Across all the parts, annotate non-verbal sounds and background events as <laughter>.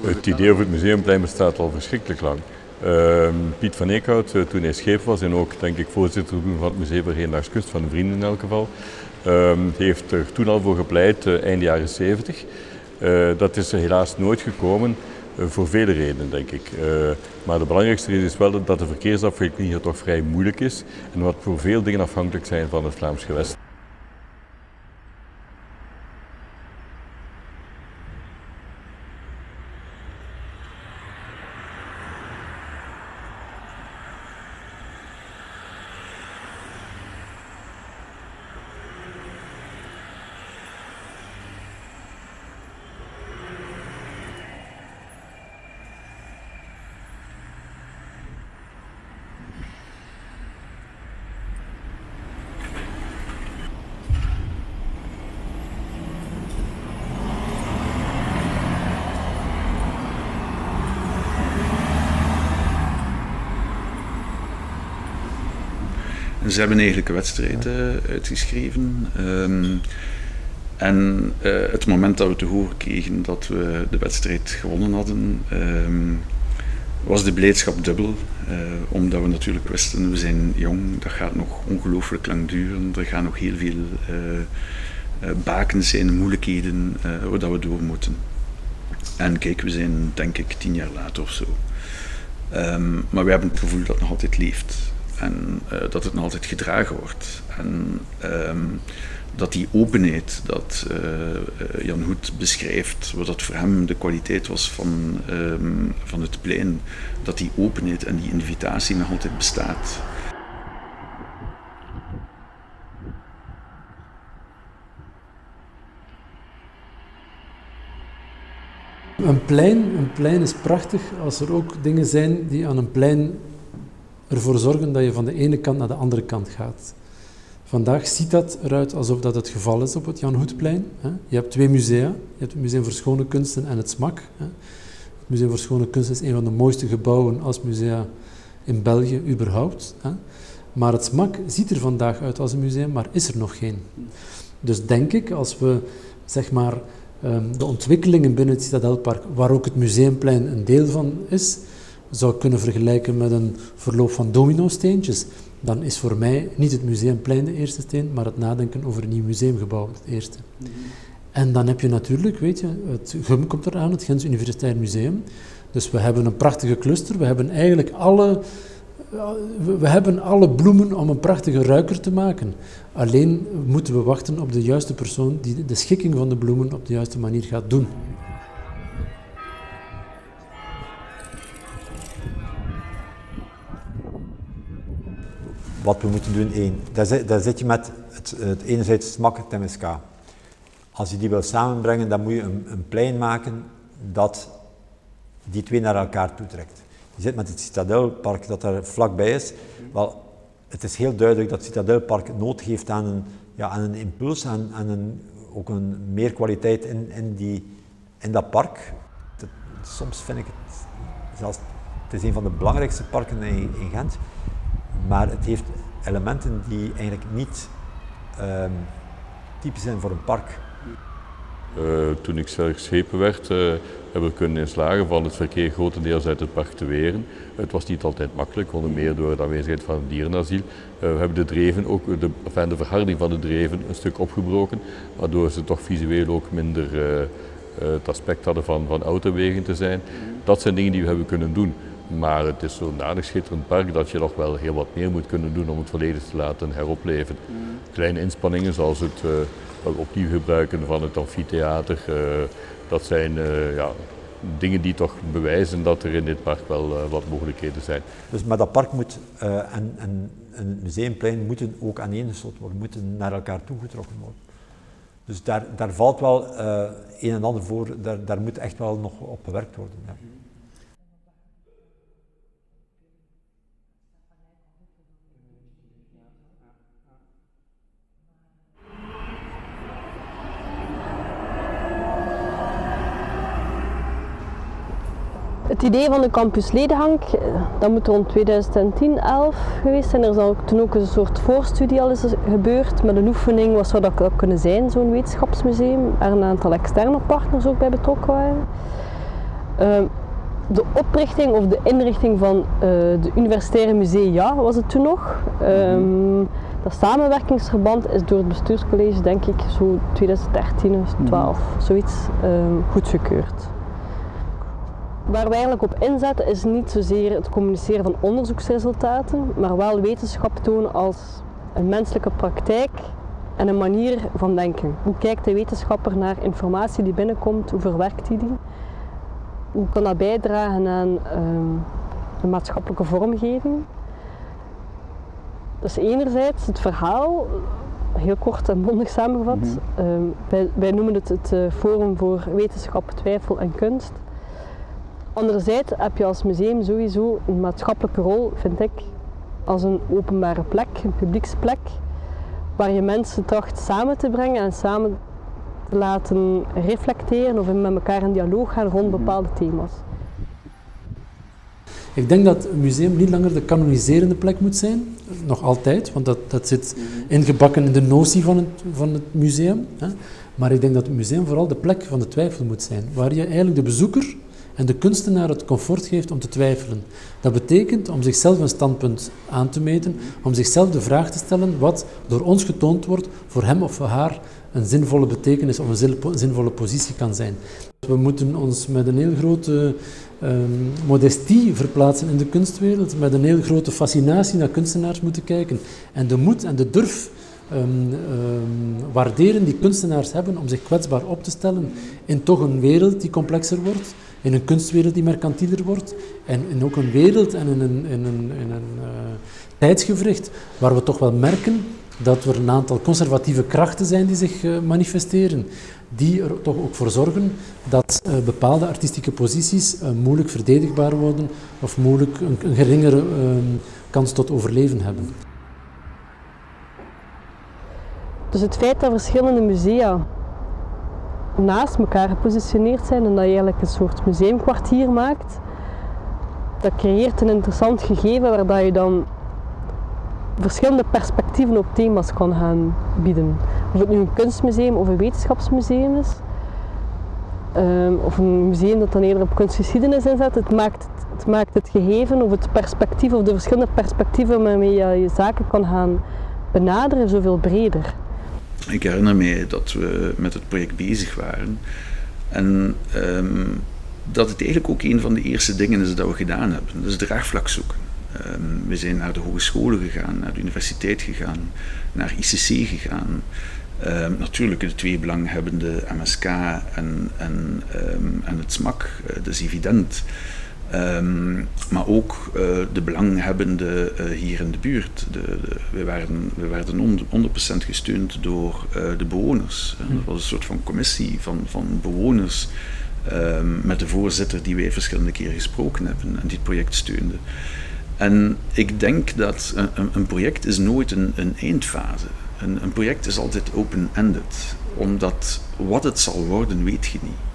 Het idee over het museumplein bestaat al verschrikkelijk lang. Ehm, Piet van Eekhout, uh, toen hij scheep was en ook denk ik voorzitter van het Museum voor Heendagskust, van de Vrienden in elk geval, uh, heeft er toen al voor gepleit, uh, eind jaren 70. Eh, dat is er helaas nooit gekomen, voor vele redenen denk ik. maar de belangrijkste reden is wel dat de verkeersafwikkeling hier toch vrij moeilijk is en wat voor veel dingen afhankelijk zijn van het Vlaams gewest. Ze hebben eigenlijk een wedstrijd uitgeschreven. Um, en uh, het moment dat we te horen kregen dat we de wedstrijd gewonnen hadden, um, was de blijdschap dubbel. Uh, omdat we natuurlijk wisten, we zijn jong, dat gaat nog ongelooflijk lang duren. Er gaan nog heel veel uh, bakens zijn, moeilijkheden waar dat we door moeten. En kijk, we zijn denk ik tien jaar later of zo. Um, maar we hebben het gevoel dat het nog altijd leeft. En uh, dat het nog altijd gedragen wordt. En um, dat die openheid dat uh, Jan Hoed beschrijft, wat dat voor hem de kwaliteit was van, um, van het plein, dat die openheid en die invitatie nog altijd bestaat. Een plein, een plein is prachtig als er ook dingen zijn die aan een plein ervoor zorgen dat je van de ene kant naar de andere kant gaat. Vandaag ziet dat eruit alsof dat het geval is op het Jan Hoedplein. Je hebt twee musea. Je hebt het Museum voor Schone Kunsten en het SMAK. Het Museum voor Schone Kunsten is een van de mooiste gebouwen als musea in België überhaupt. Maar het SMAK ziet er vandaag uit als een museum, maar is er nog geen. Dus denk ik, als we zeg maar, ehm, de ontwikkelingen binnen het Citadelpark, waar ook het Museumplein een deel van is, zou kunnen vergelijken met een verloop van domino-steentjes, dan is voor mij niet het museumplein de eerste steen, maar het nadenken over een nieuw museumgebouw het eerste. Mhm. En dan heb je natuurlijk, weet je, het GUM komt eraan, het Gens Universitair Museum. Dus we hebben een prachtige cluster, we hebben eigenlijk alle, we hebben alle bloemen om een prachtige ruiker te maken. Alleen moeten we wachten op de juiste persoon die de schikking van de bloemen op de juiste manier gaat doen. Wat we moeten doen, één. Daar zit, je met het, het enerzijds smak het MSK. Als je die wil samenbrengen, dan moet je een, een plein maken dat die twee naar elkaar toetrekt. Je zit met het Citadelpark dat daar vlakbij is. Wel, het is heel duidelijk dat het Citadelpark nood heeft aan een, ja, aan een impuls, aan, een, ook een meer kwaliteit in, in, die, in dat park. soms vind ik het zelfs, het is een van de belangrijkste parken in Gent. Maar het heeft elementen die eigenlijk niet um, typisch zijn voor een park. Uh, toen ik zelf geschepen werd, uh, hebben we kunnen inslagen van het verkeer grotendeels uit het park te weren. Het was niet altijd makkelijk, onder meer door de aanwezigheid van het dierenasiel. Uh, we hebben de dreven, ook de, de verharding van de dreven, een stuk opgebroken, waardoor ze toch visueel ook minder het aspect hadden van, van autowegen te zijn. Dat zijn dingen die we hebben kunnen doen. Maar het is zo'n aardig schitterend park dat je nog wel heel wat meer moet kunnen doen om het volledig te laten heropleven. Mm. Kleine inspanningen zoals het uh, opnieuw gebruiken van het amfitheater, uh, dat zijn uh, ja, dingen die toch bewijzen dat er in dit park wel wat mogelijkheden zijn. Dus maar dat park moet en, en, een museumplein moeten ook aaneengesloten worden, moeten naar elkaar toegetrokken worden. Dus daar, daar valt wel een en ander voor, daar, daar moet echt wel nog op gewerkt worden. Ja. Het idee van de campus Ledenhank, dat moet rond 2010, 11 geweest zijn. Er is al toen ook een soort voorstudie al eens gebeurd met een oefening, wat zou dat kunnen zijn, zo'n wetenschapsmuseum, waar een aantal externe partners ook bij betrokken waren. Ehm, de oprichting of de inrichting van uh, de universitaire musea was het toen nog. Um, dat samenwerkingsverband is door het bestuurscollege, denk ik, zo 2013 of 2012, zoiets, um, goedgekeurd. Waar we eigenlijk op inzetten is niet zozeer het communiceren van onderzoeksresultaten, maar wel wetenschap tonen als een menselijke praktijk en een manier van denken. Hoe kijkt de wetenschapper naar informatie die binnenkomt, hoe verwerkt hij die? Hoe kan dat bijdragen aan um, een maatschappelijke vormgeving? Dat is enerzijds het verhaal, heel kort en bondig samengevat. Mm -hmm. um, wij, wij, noemen het het uh, Forum voor Wetenschap, Twijfel en Kunst. Anderzijds heb je als museum sowieso een maatschappelijke rol, vind ik, als een openbare plek, een publieksplek, waar je mensen tracht samen te brengen en samen te laten reflecteren of met elkaar in dialoog gaan rond bepaalde thema's. Ik denk dat een museum niet langer de kanoniserende plek moet zijn, nog altijd, want dat, dat zit ingebakken in de notie van het, van het museum. Hè. Maar ik denk dat het museum vooral de plek van de twijfel moet zijn, waar je eigenlijk de bezoeker en de kunstenaar het comfort geeft om te twijfelen. Dat betekent om zichzelf een standpunt aan te meten, om zichzelf de vraag te stellen wat door ons getoond wordt voor hem of voor haar een zinvolle betekenis of een zinvolle positie kan zijn. We moeten ons met een heel grote um, modestie verplaatsen in de kunstwereld, met een heel grote fascinatie naar kunstenaars moeten kijken en de moed en de durf um, um, waarderen die kunstenaars hebben om zich kwetsbaar op te stellen in toch een wereld die complexer wordt, in een kunstwereld die mercantieler wordt en in ook een wereld en in een, in een, in een uh, tijdsgevricht waar we toch wel merken dat er een aantal conservatieve krachten zijn die zich uh, manifesteren, die er toch ook voor zorgen dat uh, bepaalde artistieke posities moeilijk verdedigbaar worden of moeilijk een, een geringere ehm, kans tot overleven hebben. Dus het feit dat verschillende musea naast elkaar gepositioneerd zijn en dat je eigenlijk een soort museumkwartier maakt, dat creëert een interessant gegeven waar je dan verschillende perspectieven op thema's kan gaan bieden. Of het nu een kunstmuseum of een wetenschapsmuseum is, um, of een museum dat dan eerder op kunstgeschiedenis inzet, het maakt het, het maakt het gegeven of het perspectief of de verschillende perspectieven waarmee je je zaken kan gaan benaderen zoveel breder. Ik herinner me dat we met het project bezig waren en um, dat het eigenlijk ook een van de eerste dingen is dat we gedaan hebben, dus draagvlak zoeken. Um, we zijn naar de hogescholen gegaan, naar de universiteit gegaan, naar ICC gegaan. Um, natuurlijk de twee belanghebbende MSK en, en, en het SMAK, uh, dat is evident. Maar ook uh, de belanghebbenden uh, hier in de buurt. De, de, we werden, we werden 100% gesteund door de bewoners. Dat was een soort van commissie van, van bewoners. met de voorzitter die wij verschillende keren gesproken hebben en die het project steunde. En ik denk dat een, een project is nooit een, een eindfase. Een, een project is altijd open-ended, omdat wat het zal worden, weet je niet.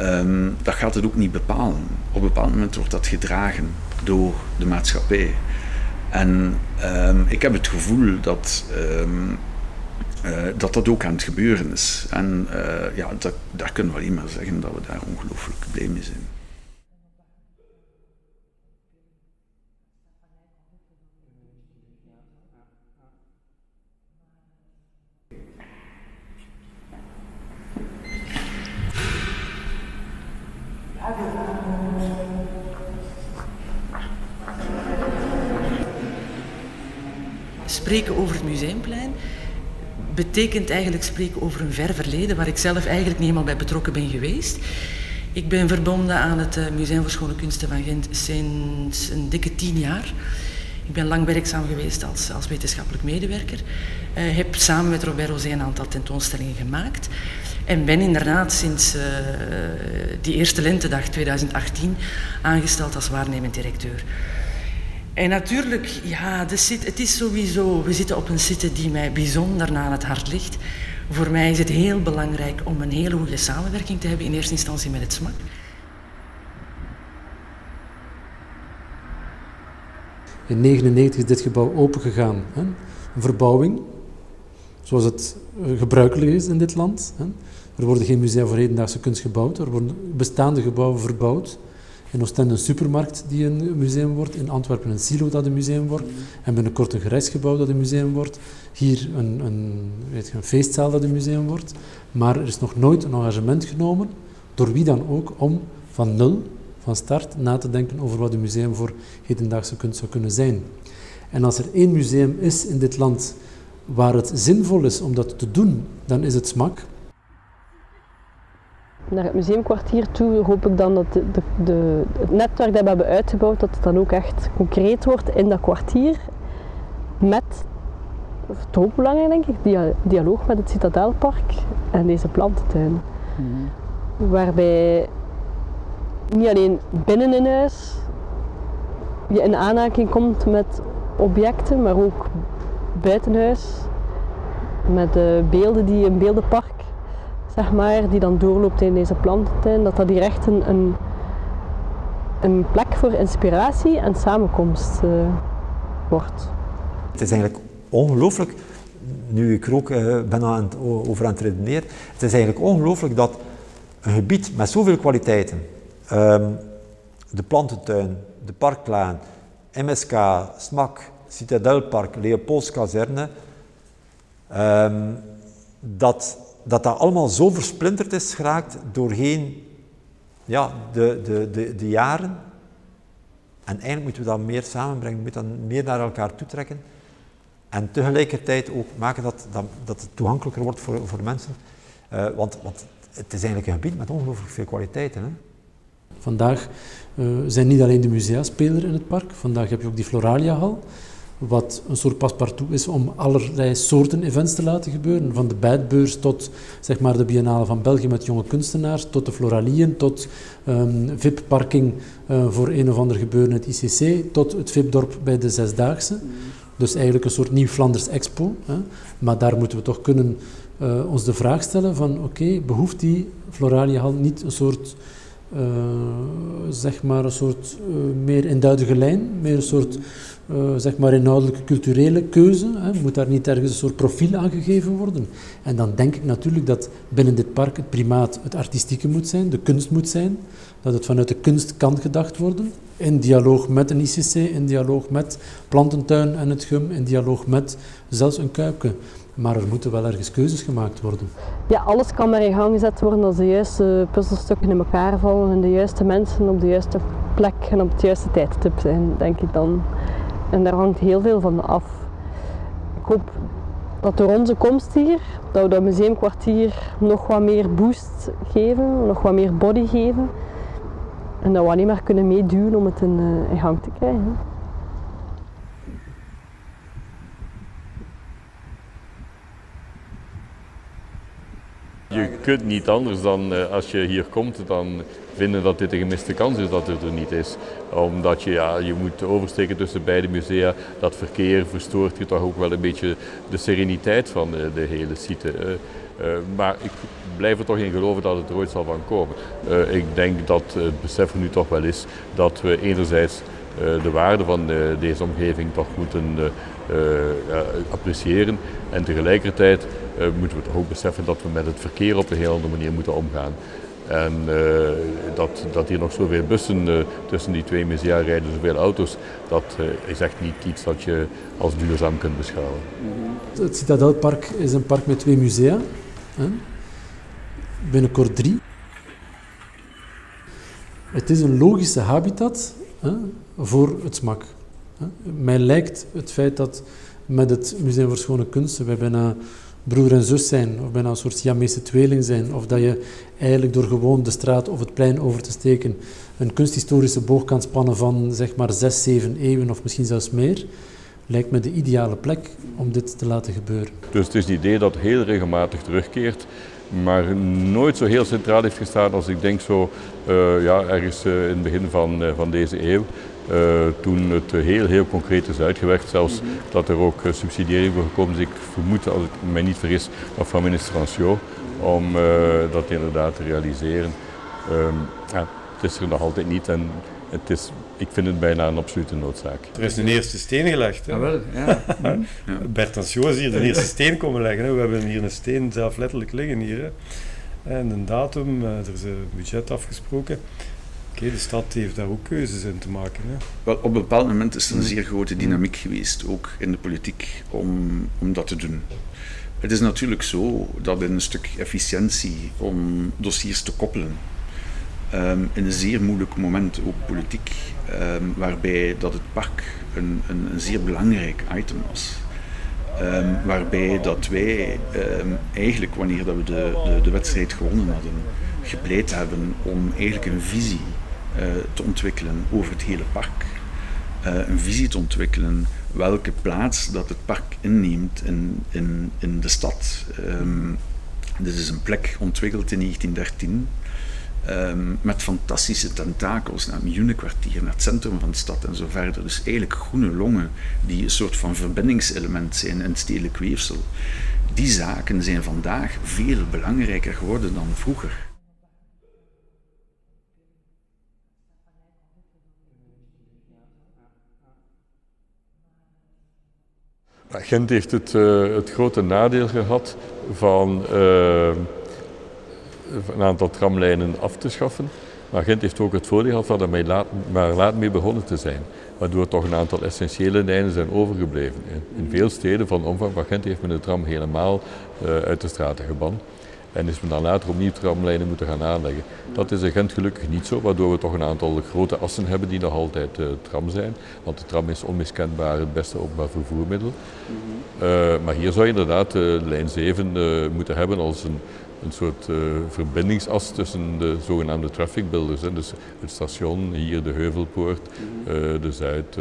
Um, dat gaat het ook niet bepalen. Op een bepaald moment wordt dat gedragen door de maatschappij. En um, ik heb het gevoel dat, um, uh, dat dat ook aan het gebeuren is. En uh, ja, dat, daar kunnen we alleen maar zeggen dat we daar ongelooflijk blij mee zijn. Spreken over het museumplein betekent eigenlijk spreken over een ver verleden waar ik zelf eigenlijk niet helemaal bij betrokken ben geweest. Ik ben verbonden aan het Museum voor Schone Kunsten van Gent sinds een dikke tien jaar. Ik ben lang werkzaam geweest als, als wetenschappelijk medewerker. Uh, heb samen met Robert Rosé een aantal tentoonstellingen gemaakt. En ben inderdaad sinds uh, die eerste lentedag 2018 aangesteld als waarnemend directeur. En natuurlijk, ja, het is sowieso, we zitten op een site die mij bijzonder aan het hart ligt. Voor mij is het heel belangrijk om een hele goede samenwerking te hebben, in eerste instantie met het SMAK. In 1999 is dit gebouw opengegaan. Hè? Een verbouwing, zoals het gebruikelijk is in dit land. Hè? Er worden geen musea voor hedendaagse kunst gebouwd. Er worden bestaande gebouwen verbouwd. In Oostende een supermarkt die een museum wordt. In Antwerpen een silo dat een museum wordt. En binnenkort een gerechtsgebouw dat een museum wordt. Hier een, een, weet een feestzaal dat een museum wordt. Maar er is nog nooit een engagement genomen, door wie dan ook, om van nul, van start, na te denken over wat een museum voor hedendaagse kunst zou kunnen zijn. En als er één museum is in dit land waar het zinvol is om dat te doen, dan is het SMAK naar het museumkwartier toe hoop ik dan dat de, de, de, het netwerk dat we hebben uitgebouwd, dat het dan ook echt concreet wordt in dat kwartier. Met, het is ook belangrijk denk ik, dialoog met het Citadelpark en deze plantentuin. Mhm. Waarbij niet alleen binnen in huis je in aanraking komt met objecten, maar ook buiten huis. Met de beelden die een beeldenpark zeg maar, die dan doorloopt in deze plantentuin, dat dat hier echt een, een, plek voor inspiratie en samenkomst uh, wordt. Het is eigenlijk ongelooflijk, nu ik er ook uh, ben aan het, over aan het redeneren, het is eigenlijk ongelooflijk dat een gebied met zoveel kwaliteiten, um, de plantentuin, de parklaan, MSK, SMAK, Citadelpark, Leopoldskazerne, um, dat dat dat allemaal zo versplinterd is geraakt doorheen ja, de, de, de, de jaren. En eigenlijk moeten we dat meer samenbrengen, moeten dat meer naar elkaar toetrekken. En tegelijkertijd ook maken dat, dat, het toegankelijker wordt voor, voor mensen. Uh, want, want het is eigenlijk een gebied met ongelooflijk veel kwaliteiten. Hè? Vandaag uh, zijn niet alleen de musea speler in het park. Vandaag heb je ook die Floralia-hal wat een soort paspartout is om allerlei soorten events te laten gebeuren. Van de bijtbeurs tot zeg maar, de Biennale van België met jonge kunstenaars, tot de Floralieën, tot um, VIP-parking uh, voor een of ander gebeuren in het ICC, tot het VIP-dorp bij de Zesdaagse. Dus eigenlijk een soort nieuw Flanders Expo. Hè. Maar daar moeten we toch kunnen uh, ons de vraag stellen van oké, behoeft die Floraliehal niet een soort... Uh, zeg maar een soort meer eenduidige lijn, meer een soort uh, zeg maar inhoudelijke culturele keuze. Hè. Moet daar niet ergens een soort profiel aangegeven worden? En dan denk ik natuurlijk dat binnen dit park het primaat het artistieke moet zijn, de kunst moet zijn. Dat het vanuit de kunst kan gedacht worden. In dialoog met een ICC, in dialoog met Plantentuin en het GUM, in dialoog met zelfs een Kuipke. Maar er moeten wel ergens keuzes gemaakt worden. Ja, alles kan maar in gang gezet worden als de juiste puzzelstukken in elkaar vallen en de juiste mensen op de juiste plek en op het juiste tijdstip zijn, denk ik dan. En daar hangt heel veel van af. Ik hoop dat door onze komst hier, dat we dat museumkwartier nog wat meer boost geven, nog wat meer body geven. En dat we niet meer kunnen meeduwen om het in, uh, in gang te krijgen. Je kunt niet anders dan uh, als je hier komt, dan vinden dat dit een gemiste kans is dat het er niet is. Omdat je, ja, je moet oversteken tussen beide musea. Dat verkeer verstoort je toch ook wel een beetje de sereniteit van de, de hele site. Uh, uh, maar ik blijf er toch in geloven dat het er ooit zal van komen. Ik denk dat het besef nu toch wel is dat we enerzijds de waarde van deze omgeving toch moeten appreciëren. En tegelijkertijd moeten we toch ook beseffen dat we met het verkeer op een heel andere manier moeten omgaan. En uh, dat, dat hier nog zoveel bussen uh, tussen die twee musea rijden, zoveel auto's, dat is echt niet iets dat je als duurzaam kunt beschouwen. Het Citadelpark is een park met twee musea. Hè? Binnenkort drie. Het is een logische habitat hè, voor het smak. Mij lijkt het feit dat met het Museum voor Schone Kunsten wij bijna broer en zus zijn, of bijna een soort Siamese tweeling zijn, of dat je eigenlijk door gewoon de straat of het plein over te steken een kunsthistorische boog kan spannen van zeg maar zes, zeven eeuwen of misschien zelfs meer, lijkt me de ideale plek om dit te laten gebeuren. Dus het is het idee dat heel regelmatig terugkeert, maar nooit zo heel centraal heeft gestaan als ik denk zo uh, ja, ergens uh, in het begin van, uh, van deze eeuw. Uh, toen het heel, heel concreet is uitgewerkt, zelfs mm -hmm. dat er ook subsidiëring voor gekomen is. Ik vermoed, als ik mij niet vergis, nog van minister Ancio, om uh, dat inderdaad te realiseren. Um, ja, het is er nog altijd niet en het is, ik vind het bijna een absolute noodzaak. Er is een eerste steen gelegd. Hè? Ja, wel, <laughs> ja. ja. Bert Ancio is hier de eerste steen komen leggen. Hè? We hebben hier een steen zelf letterlijk liggen hier. Hè? En een datum, eh, er is een budget afgesproken. Oké, de stad heeft daar ook keuzes in te maken. Hè. Wel, op een bepaald moment is er een zeer grote dynamiek geweest, ook in de politiek, om, om dat te doen. Het is natuurlijk zo dat in een stuk efficiëntie om dossiers te koppelen, ehm, in een zeer moeilijk moment, ook politiek, ehm, waarbij dat het park een, een, een zeer belangrijk item was. Ehm, waarbij dat wij eigenlijk, wanneer dat we de, de, de wedstrijd gewonnen hadden, gepleit hebben om eigenlijk een visie te ontwikkelen over het hele park. Uh, een visie te ontwikkelen welke plaats dat het park inneemt in, in, in de stad. Um, dit is een plek ontwikkeld in 1913 um, met fantastische tentakels naar het miljoenenkwartier, naar het centrum van de stad en zo verder. Dus eigenlijk groene longen die een soort van verbindingselement zijn in het stedelijk weefsel. Die zaken zijn vandaag veel belangrijker geworden dan vroeger. Gent heeft het, uh, het grote nadeel gehad van uh, een aantal tramlijnen af te schaffen. Maar Gent heeft ook het voordeel gehad van er maar laat mee begonnen te zijn. Waardoor toch een aantal essentiële lijnen zijn overgebleven. In veel steden van omvang van Gent heeft men de tram helemaal uh, uit de straten gebannen. En is men dan later opnieuw tramlijnen moeten gaan aanleggen. Dat is in Gent gelukkig niet zo, waardoor we toch een aantal grote assen hebben die nog altijd uh, tram zijn. Want de tram is onmiskenbaar het beste openbaar vervoermiddel. Mm uh, maar hier zou je inderdaad uh, lijn 7 moeten hebben als een, een soort verbindingsas tussen de zogenaamde traffic builders. Hè. Dus het station, hier de Heuvelpoort, -hmm. de Zuid,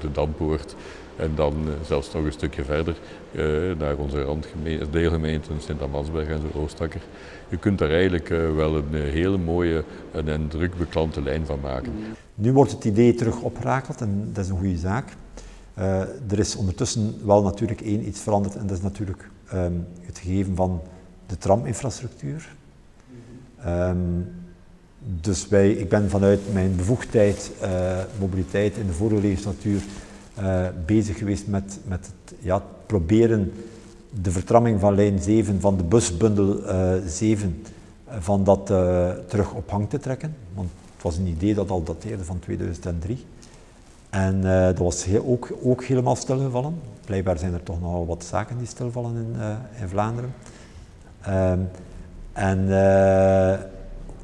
de Dampoort. En dan zelfs nog een stukje verder uh, naar onze deelgemeenten Sint-Amansberg en Oostakker. Je kunt daar eigenlijk uh, wel een hele mooie en, druk beklante lijn van maken. Nu wordt het idee terug opgerakeld en dat is een goede zaak. Uh, er is ondertussen wel natuurlijk één iets veranderd en dat is natuurlijk um, het gegeven van de traminfrastructuur. Um, dus wij, ik ben vanuit mijn bevoegdheid mobiliteit in de vorige legislatuur uh, bezig geweest met, met het ja, proberen de vertramming van lijn 7, van de busbundel uh, 7, van dat terug op hang te trekken. Want het was een idee dat al dateerde van 2003. En dat was heel, ook, ook helemaal stilgevallen. Blijkbaar zijn er toch nogal wat zaken die stilvallen in, in Vlaanderen. Ehm, en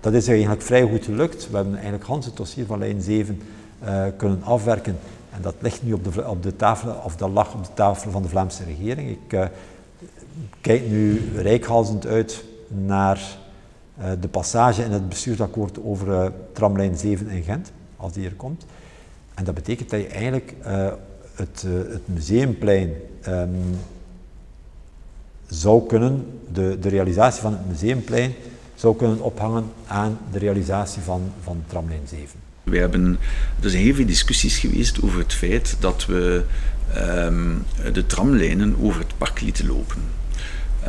dat is eigenlijk vrij goed gelukt. We hebben eigenlijk Hans het dossier van lijn 7 kunnen afwerken en dat ligt nu op de, op de tafel, of dat lag op de tafel van de Vlaamse regering. Ik uh, kijk nu rijkhalzend uit naar uh, de passage in het bestuursakkoord over uh, tramlijn 7 in Gent, als die er komt. En dat betekent dat je eigenlijk het, het, museumplein um, zou kunnen, de, de realisatie van het museumplein zou kunnen ophangen aan de realisatie van, van tramlijn 7. We hebben, er zijn heel veel discussies geweest over het feit dat we um, de tramlijnen over het park lieten lopen.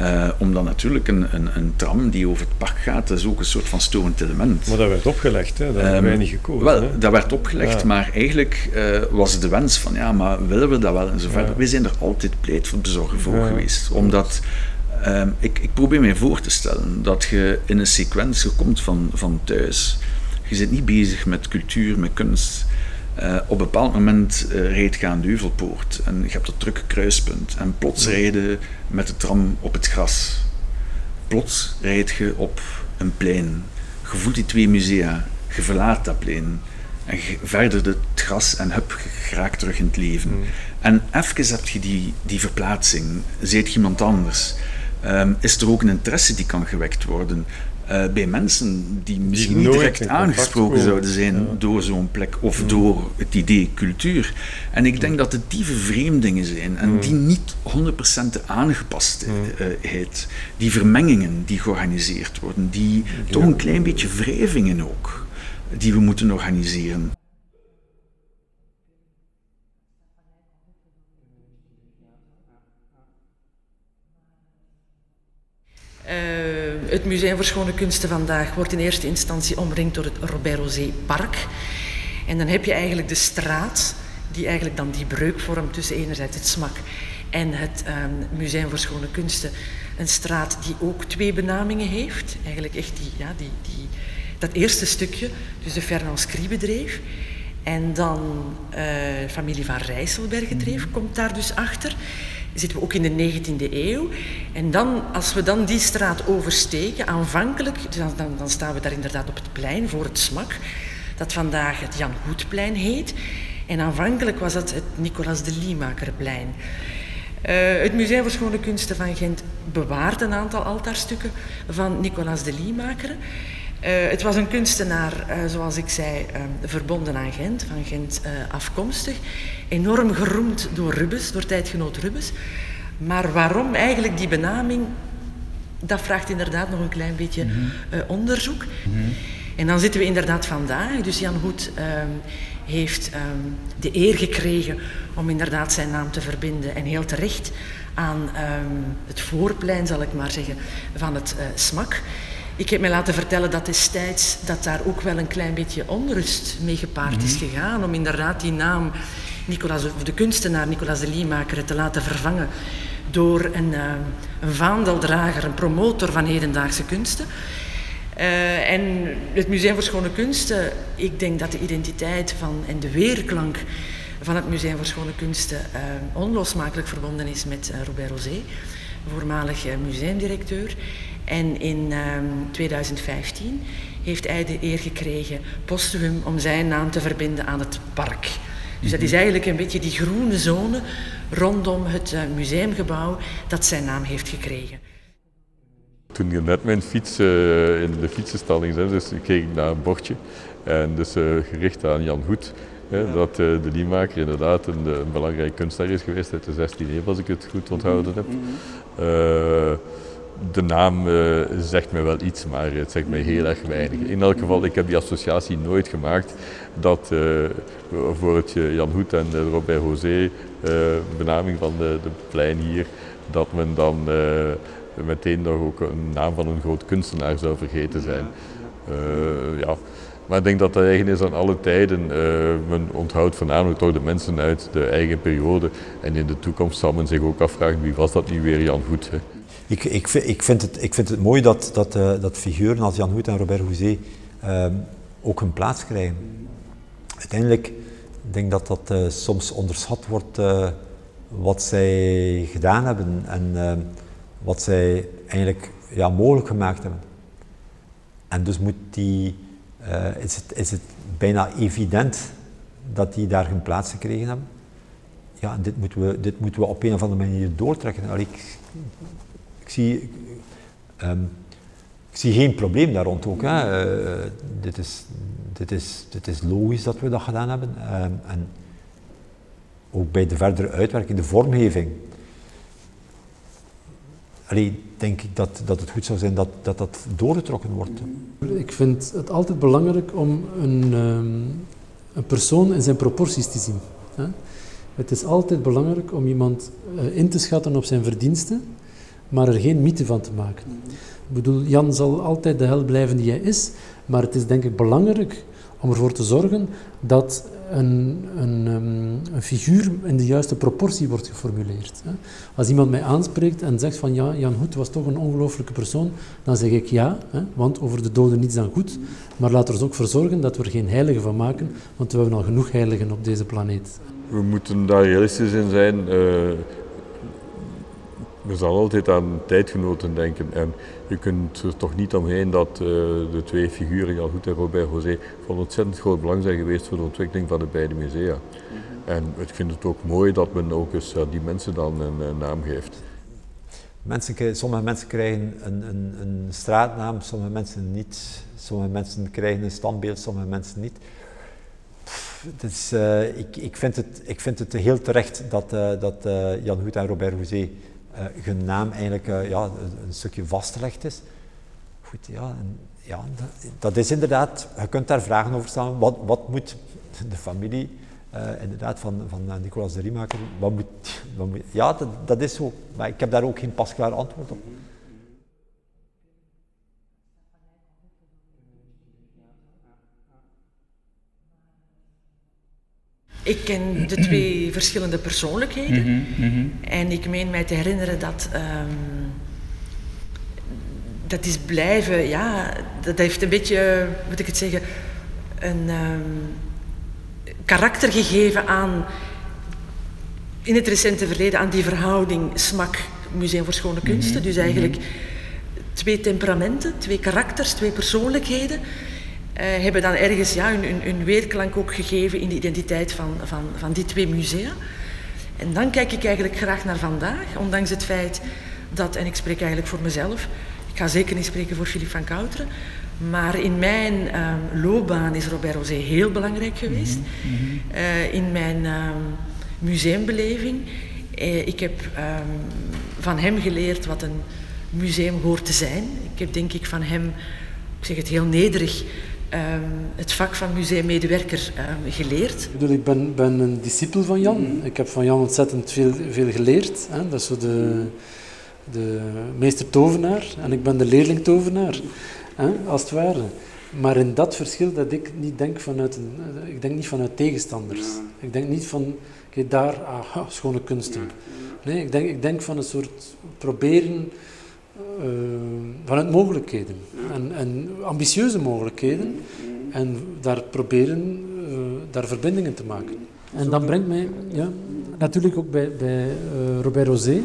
Uh, omdat natuurlijk een, een, een, tram die over het park gaat, dat is ook een soort van storend element. Maar dat werd opgelegd, hè? dat hebben wij niet gekozen. Wel, hè? dat werd opgelegd, ja. maar eigenlijk uh, was de wens van ja, maar willen we dat wel en zo verder. Ja. Wij zijn er altijd pleit voor bezorgen voor ja. geweest. Omdat um, ik, ik probeer mij voor te stellen dat je in een sequentie komt van, van thuis je zit niet bezig met cultuur, met kunst. Uh, op een bepaald moment uh, reed je aan de Heuvelpoort en je hebt dat drukke kruispunt. En plots rijden met de tram op het gras. Plots rijd je op een plein. Je voelt die twee musea. Je verlaat dat plein. En je verder het gras en hup, je raakt terug in het leven. Mm. En even heb je die, die verplaatsing. Zijt je iemand anders? Um, is er ook een interesse die kan gewekt worden? Uh, bij mensen die misschien die niet direct aangesproken zouden zijn ja. door zo'n plek of mm. door het idee cultuur. En ik denk mm. dat het die vervreemdingen zijn en mm. die niet 100% de aangepastheid, die vermengingen die georganiseerd worden, die ja. toch een klein beetje wrijvingen ook, die we moeten organiseren. Uh, het Museum voor Schone Kunsten vandaag wordt in eerste instantie omringd door het Robert Rosé Park. En dan heb je eigenlijk de straat, die eigenlijk dan die breuk vormt tussen enerzijds het SMAK en het uh, Museum voor Schone Kunsten. een straat die ook twee benamingen heeft. Eigenlijk echt die, ja, die, die, dat eerste stukje, dus de Fernand bedreef. En dan uh, familie van Rijsselbergen komt daar dus achter. Zitten we ook in de 19e eeuw. En dan, als we dan die straat oversteken, aanvankelijk, dan, dan, staan we daar inderdaad op het plein voor het smak, dat vandaag het Jan Hoedplein heet. En aanvankelijk was het het Nicolas de Liemakerplein. Uh, het Museum voor Schone Kunsten van Gent bewaart een aantal altaarstukken van Nicolas de Liemaker. Uh, het was een kunstenaar, uh, zoals ik zei, verbonden aan Gent, van Gent afkomstig. Enorm geroemd door Rubens, door tijdgenoot Rubens. Maar waarom eigenlijk die benaming, dat vraagt inderdaad nog een klein beetje mm -hmm. onderzoek. Mm -hmm. En dan zitten we inderdaad vandaag. Dus Jan Hoed ehm, heeft um, de eer gekregen om inderdaad zijn naam te verbinden. En heel terecht aan het voorplein, zal ik maar zeggen, van het SMAK. Ik heb mij laten vertellen dat destijds dat daar ook wel een klein beetje onrust mee gepaard mm -hmm. is mhm. gegaan. Om inderdaad die naam, Nicolas, of de kunstenaar Nicolas de Liemaker, te laten vervangen door een, uh, een vaandeldrager, een promotor van hedendaagse kunsten. Uh, en het Museum voor Schone Kunsten, ik denk dat de identiteit van, en de weerklank van het Museum voor Schone Kunsten uh, onlosmakelijk verbonden is met Robert Rosé, voormalig museumdirecteur. En in 2015 heeft hij de eer gekregen, postuum, om zijn naam te verbinden aan het park. Dus dat is eigenlijk een beetje die groene zone rondom het museumgebouw dat zijn naam heeft gekregen. Toen ik net mijn fiets uh, in de fietsenstalling zette, dus keek ik naar een bordje. En dus uh, gericht aan Jan Hoed. Hè, dat de liemaker inderdaad een, een belangrijk kunstenaar is geweest uit de 16e eeuw, als ik het goed onthouden heb. De naam zegt me wel iets, maar het zegt mij heel erg weinig. In elk geval, ik heb die associatie nooit gemaakt dat voor het Jan Hoed en Robert José, benaming van de, de plein hier, dat men dan meteen nog ook een naam van een groot kunstenaar zou vergeten zijn. Uh, ja. Maar ik denk dat dat eigen is aan alle tijden. Uh, men onthoudt voornamelijk toch de mensen uit de eigen periode. En in de toekomst zal men zich ook afvragen wie was dat nu weer Jan Hoed. Hè? Ik, ik, ik, vind het, ik vind het mooi dat, dat, uh, dat figuren als Jan Hoed en Robert Houzé ook hun plaats krijgen. Uiteindelijk denk ik dat dat soms onderschat wordt wat zij gedaan hebben. En, wat zij eigenlijk ja, mogelijk gemaakt hebben. En dus moet die, is, het, is het bijna evident dat die daar hun plaats gekregen hebben. Ja, dit moeten we, dit moeten we op een of andere manier doortrekken. Allee, ik, zie, um, ik zie geen probleem daar rond ook. Hè. Uh, dit, is, dit, is, is logisch dat we dat gedaan hebben. Um, en ook bij de verdere uitwerking, de vormgeving Allee, denk ik dat, dat het goed zou zijn dat, dat dat doorgetrokken wordt. Ik vind het altijd belangrijk om een, um, een persoon in zijn proporties te zien. Hè? Het is altijd belangrijk om iemand uh, in te schatten op zijn verdiensten, maar er geen mythe van te maken. Ik bedoel, Jan zal altijd de held blijven die hij is, maar het is denk ik belangrijk om ervoor te zorgen dat een, een, ehm, een, figuur in de juiste proportie wordt geformuleerd. Als iemand mij aanspreekt en zegt van ja, Jan Hoed was toch een ongelooflijke persoon, dan zeg ik ja, want over de doden niets dan goed. Maar laten we er ook voor zorgen dat we er geen heiligen van maken, want we hebben al genoeg heiligen op deze planeet. We moeten daar realistisch in zijn. Uh, je zal altijd aan tijdgenoten denken. En je kunt er toch niet omheen dat uh, de twee figuren, Jan Hoed en Robert José, van ontzettend groot belang zijn geweest voor de ontwikkeling van de beide musea. Mhm. En ik vind het ook mooi dat men ook eens uh, die mensen dan een, een naam geeft. Mensen, sommige mensen krijgen een, een, een, straatnaam, sommige mensen niet. Sommige mensen krijgen een standbeeld, sommige mensen niet. Pff, dus, uh, ik, ik, vind het, ik vind het heel terecht dat, uh, dat uh, Jan Hoed en Robert José uh, hun naam eigenlijk uh, ja, een stukje vastgelegd is. Goed, ja, en, ja dat, is inderdaad, je kunt daar vragen over stellen. Wat, wat moet de familie uh, inderdaad van, van Nicolas de Riemaker, wat moet, wat moet, ja, dat, dat is zo. Maar ik heb daar ook geen pasklaar antwoord op. Ik ken de twee verschillende persoonlijkheden. Mm -hmm, mm -hmm. En ik meen mij te herinneren dat um, dat is blijven, ja, dat heeft een beetje, moet ik het zeggen, een um, karakter gegeven aan, in het recente verleden, aan die verhouding smak Museum voor Schone Kunsten. Mhm. Dus eigenlijk twee temperamenten, twee karakters, twee persoonlijkheden. Uh, hebben dan ergens ja, hun, hun, weerklank ook gegeven in de identiteit van, van, van die twee musea. En dan kijk ik eigenlijk graag naar vandaag, ondanks het feit dat, en ik spreek eigenlijk voor mezelf, ik ga zeker niet spreken voor Philippe van Kouteren, maar in mijn um, loopbaan is Robert Rosé heel belangrijk geweest. Uh, in mijn um, museumbeleving. Uh, ik heb um, van hem geleerd wat een museum hoort te zijn. Ik heb denk ik van hem, ik zeg het heel nederig, het vak van museummedewerker geleerd. Ik, bedoel, ik ben, ben een discipel van Jan. Ik heb van Jan ontzettend veel, veel geleerd. Hè. Dat is zo de de meester tovenaar en ik ben de leerling tovenaar, hè, als het ware. Maar in dat verschil dat ik niet denk vanuit, een, ik denk niet vanuit tegenstanders. Ik denk niet van, kijk daar, aha, schone kunsten. Nee, ik denk, ik denk van een soort proberen uh, vanuit mogelijkheden. En, en, ambitieuze mogelijkheden. En daar proberen, uh, daar verbindingen te maken. En dat brengt mij ja, natuurlijk ook bij, bij uh, Robert Rosé,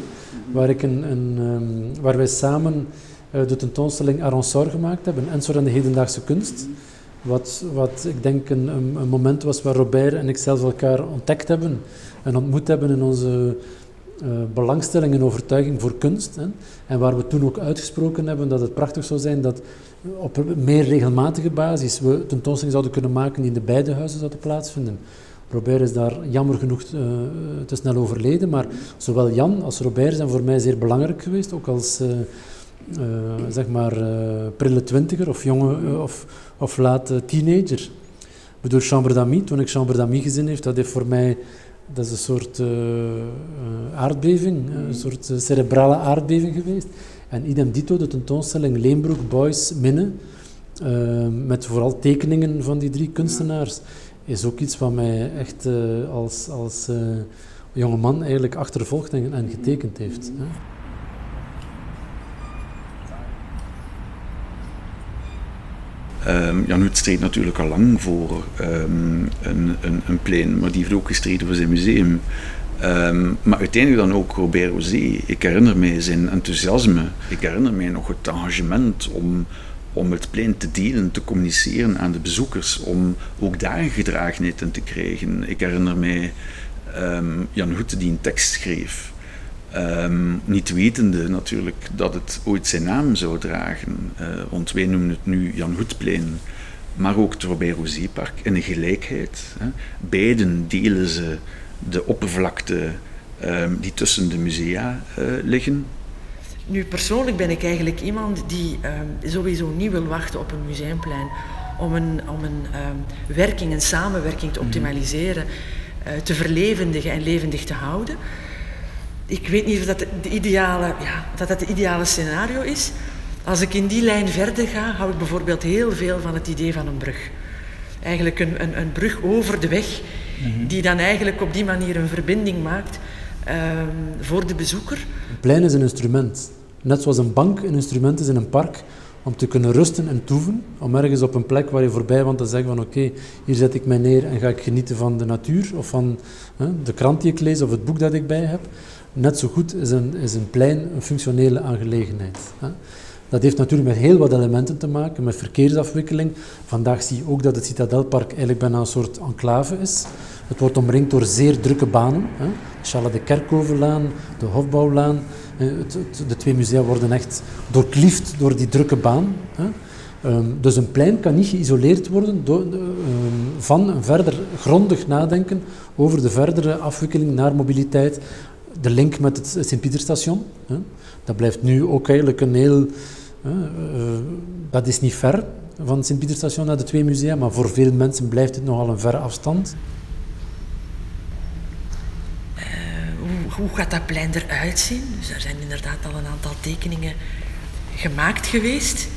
waar, ik een, een um, waar wij samen de tentoonstelling Arronsor gemaakt hebben, Ensor en de hedendaagse kunst. Wat, wat ik denk een, een, moment was waar Robert en ik zelf elkaar ontdekt hebben en ontmoet hebben in onze belangstelling en overtuiging voor kunst. Hè. En waar we toen ook uitgesproken hebben dat het prachtig zou zijn dat op een meer regelmatige basis we tentoonstellingen zouden kunnen maken die in de beide huizen zouden plaatsvinden. Robert is daar jammer genoeg uh, te snel overleden, maar zowel Jan als Robert zijn voor mij zeer belangrijk geweest, ook als uh, uh, zeg maar prille twintiger of jonge of, of late teenager. Ik bedoel, Chambre toen ik Chambre d'Ami gezien heb, dat heeft voor mij, dat is een soort aardbeving, een soort cerebrale aardbeving geweest. En idem dito, de tentoonstelling Leenbroek, Boys, Minne, met vooral tekeningen van die drie kunstenaars is ook iets wat mij echt als, als jonge man eigenlijk achtervolgd en, en getekend heeft. Hè. Um, Jan Hut streed natuurlijk al lang voor um, een, een, een, plein, maar die heeft ook gestreden voor zijn museum. Um, maar uiteindelijk dan ook Robert Rosé. Ik herinner mij zijn enthousiasme. Ik herinner mij nog het engagement om om het plein te delen, te communiceren aan de bezoekers, om ook daar gedragenheid in te krijgen. Ik herinner mij Jan Hoete die een tekst schreef, um, niet wetende natuurlijk dat het ooit zijn naam zou dragen, uh, want wij noemen het nu Jan Hoetplein, maar ook het Robert Rosé-park in een gelijkheid. Hè. Beiden delen ze de oppervlakte um, die tussen de musea uh, liggen. Nu, persoonlijk ben ik eigenlijk iemand die um, sowieso niet wil wachten op een museumplein om een, om een werking, een samenwerking te mhm. optimaliseren, uh, te verlevendigen en levendig te houden. Ik weet niet of dat de ideale, ja, dat dat het ideale scenario is. Als ik in die lijn verder ga, hou ik bijvoorbeeld heel veel van het idee van een brug. Eigenlijk een, een, een brug over de weg, mhm. die dan eigenlijk op die manier een verbinding maakt um, voor de bezoeker. Een plein is een instrument. Net zoals een bank een instrument is in een park om te kunnen rusten en toeven. Om ergens op een plek waar je voorbij want te zeggen van oké, hier zet ik mij neer en ga ik genieten van de natuur of van hè, de krant die ik lees of het boek dat ik bij heb. Net zo goed is een, is een plein een functionele aangelegenheid. Hè. Dat heeft natuurlijk met heel wat elementen te maken, met verkeersafwikkeling. Vandaag zie je ook dat het Citadelpark eigenlijk bijna een soort enclave is. Het wordt omringd door zeer drukke banen. Hè. Charles de Kerkhovenlaan, de Hofbouwlaan, eh, de twee musea worden echt doorkliefd door die drukke baan. Ehm, dus een plein kan niet geïsoleerd worden door, ehm, van een verder grondig nadenken over de verdere afwikkeling naar mobiliteit. De link met het Sint-Pieterstation. Dat blijft nu ook eigenlijk een heel... Eh, dat is niet ver van het Sint-Pieterstation naar de twee musea, maar voor veel mensen blijft het nogal een verre afstand. hoe gaat dat plein eruit zien? Dus er zijn inderdaad al een aantal tekeningen gemaakt geweest.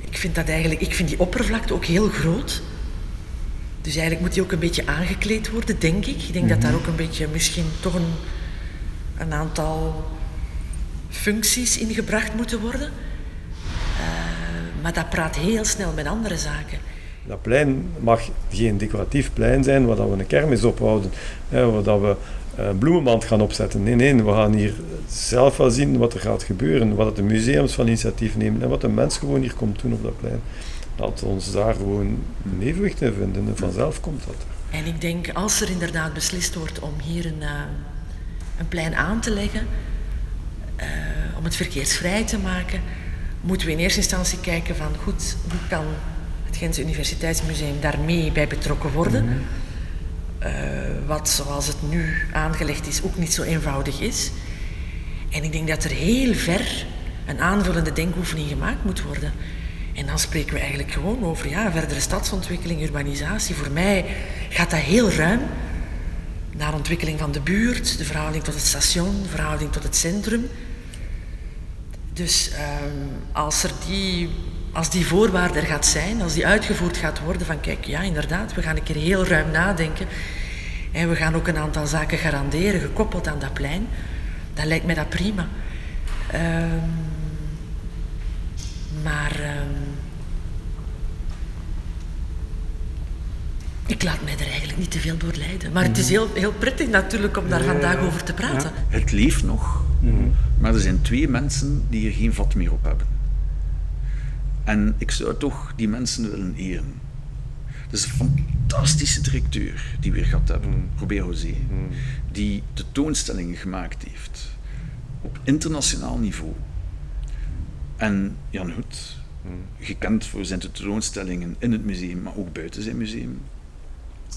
Ik vind, dat eigenlijk, ik vind die oppervlakte ook heel groot. Dus eigenlijk moet die ook een beetje aangekleed worden, denk ik. Ik denk dat daar mhm. ook een beetje misschien toch een, een aantal functies in gebracht moeten worden. maar dat praat heel snel met andere zaken. Dat plein mag geen decoratief plein zijn waar we een kermis ophouden, hè, waar we een bloemenmand gaan opzetten. Nee, nee, we gaan hier zelf wel zien wat er gaat gebeuren, wat de museums van initiatief nemen en wat de mens gewoon hier komt doen op dat plein. Dat ons daar gewoon een evenwicht in vinden en vanzelf komt dat. En ik denk, als er inderdaad beslist wordt om hier een, uh, een plein aan te leggen, uh, om het verkeersvrij te maken, moeten we in eerste instantie kijken van, goed, hoe kan het Gentse Universiteitsmuseum daarmee bij betrokken worden? Mm -hmm. uh, wat zoals het nu aangelegd is ook niet zo eenvoudig is. En ik denk dat er heel ver een aanvullende denkoefening gemaakt moet worden. En dan spreken we eigenlijk gewoon over ja, verdere stadsontwikkeling, urbanisatie. Voor mij gaat dat heel ruim naar ontwikkeling van de buurt, de verhouding tot het station, de verhouding tot het centrum. Dus um, als, er die, als die voorwaarde er gaat zijn, als die uitgevoerd gaat worden van kijk, ja inderdaad, we gaan een keer heel ruim nadenken en we gaan ook een aantal zaken garanderen gekoppeld aan dat plein, dan lijkt mij dat prima. Um, maar um, ik laat mij er eigenlijk niet te veel door leiden. Maar het is heel, heel prettig natuurlijk om daar vandaag over te praten. Ja, het leeft nog, mm. maar er zijn twee mensen die er geen vat meer op hebben. En ik zou toch die mensen willen eren. Dat is een fantastische directeur die we weer gehad hebben, mm. Robert José, mm. die tentoonstellingen gemaakt heeft op internationaal niveau. En Jan Hoed, gekend voor zijn tentoonstellingen in het museum, maar ook buiten zijn museum.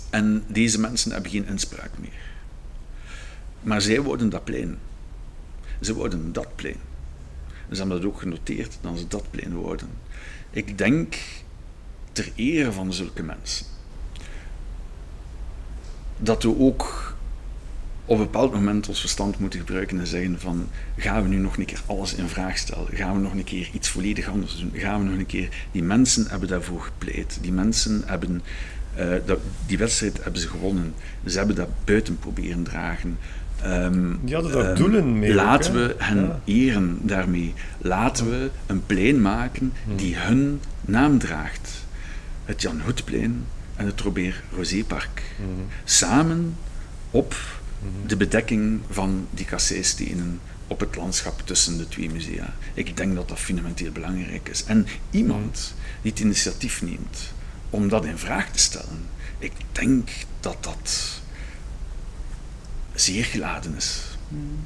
En deze mensen hebben geen inspraak meer. Maar zij worden dat plein. Ze worden dat plein. Ze hebben dat ook genoteerd, dat ze dat plein worden. Ik denk, ter ere van zulke mensen, dat we ook op een bepaald moment ons verstand moeten gebruiken en zeggen van gaan we nu nog een keer alles in vraag stellen? Gaan we nog een keer iets volledig anders doen? Gaan we nog een keer... Die mensen hebben daarvoor gepleit. Die mensen hebben... Uh, dat, die wedstrijd hebben ze gewonnen. Ze hebben dat buiten proberen dragen. Um, die hadden daar um, doelen mee. Laten ook, we hen ja. eren daarmee. Laten we een plein maken die hmm. hun naam draagt. Het Jan Hoedplein en het Robert Rosépark. Hmm. Samen op de bedekking van die kasseistenen op het landschap tussen de twee musea. Ik denk dat dat fundamenteel belangrijk is. En iemand die het initiatief neemt om dat in vraag te stellen, ik denk dat dat zeer geladen is. Mm.